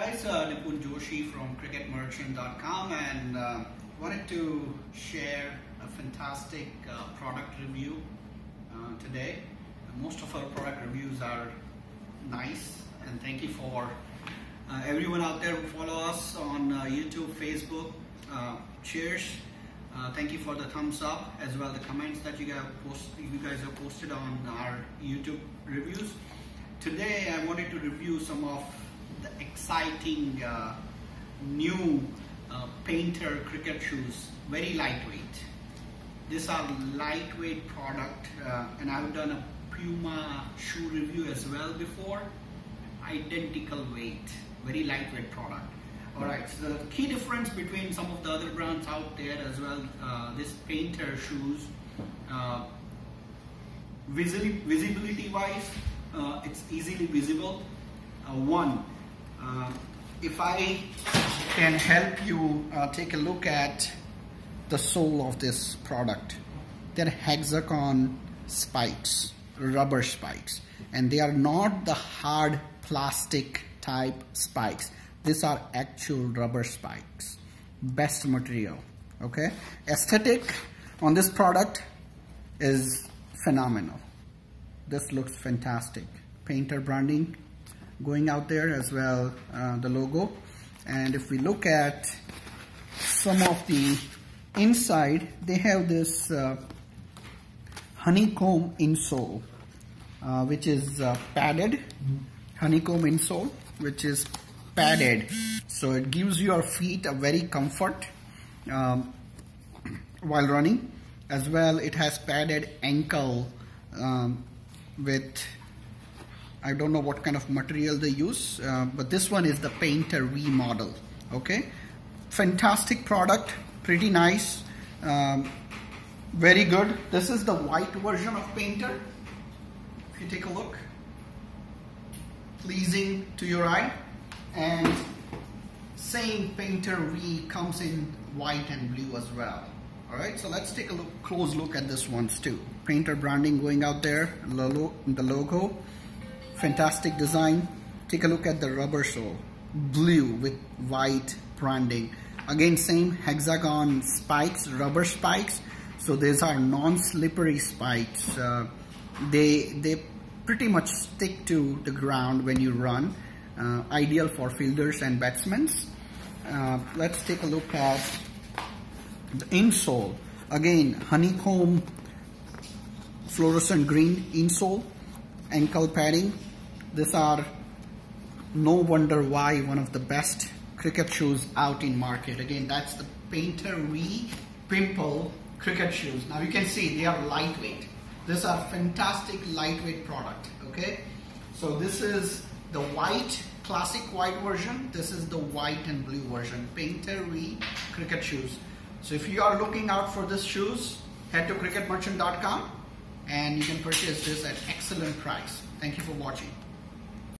guys, uh, Nipun Joshi from cricketmerchant.com and uh, wanted to share a fantastic uh, product review uh, today. Most of our product reviews are nice and thank you for uh, everyone out there who follow us on uh, YouTube, Facebook. Uh, cheers. Thank you for the thumbs up as well the comments that you guys, post, you guys have posted on our YouTube reviews. Today I wanted to review some of the exciting uh, new uh, Payntr cricket shoes very lightweight. These are lightweight product uh, and I've done a Puma shoe review as well before. Identical weight very lightweight product. Alright so the key difference between some of the other brands out there as well uh, this Payntr shoes uh, visibility wise uh, it's easily visible. Uh, one uh, if I can help you uh, take a look at the sole of this product, they're hexagon spikes, rubber spikes, and they are not the hard plastic type spikes. These are actual rubber spikes, best material, okay? Aesthetic on this product is phenomenal. This looks fantastic. Payntr branding, going out there as well uh, the logo. And if we look at some of the inside they have this uh, honeycomb insole uh, which is uh, padded. Honeycomb insole which is padded. So it gives your feet a very comfort um, while running. As well it has padded ankle um, with I don't know what kind of material they use, uh, but this one is the Payntr V model. Okay, fantastic product, pretty nice, um, very good. This is the white version of Payntr. If you take a look, pleasing to your eye, and same Payntr V comes in white and blue as well. All right, so let's take a look, close look at this ones too. Payntr branding going out there, the logo fantastic design. Take a look at the rubber sole blue with white branding. Again same hexagon spikes rubber spikes. So these are non-slippery spikes. Uh, they they pretty much stick to the ground when you run. Uh, ideal for fielders and batsmen. Uh, let's take a look at the insole. Again honeycomb fluorescent green insole ankle padding these are no wonder why one of the best cricket shoes out in market. Again, that's the Payntr V Pimple cricket shoes. Now you can see they are lightweight. These are fantastic lightweight product, okay? So this is the white, classic white version. This is the white and blue version, Payntr V cricket shoes. So if you are looking out for these shoes, head to cricketmerchant.com and you can purchase this at excellent price. Thank you for watching.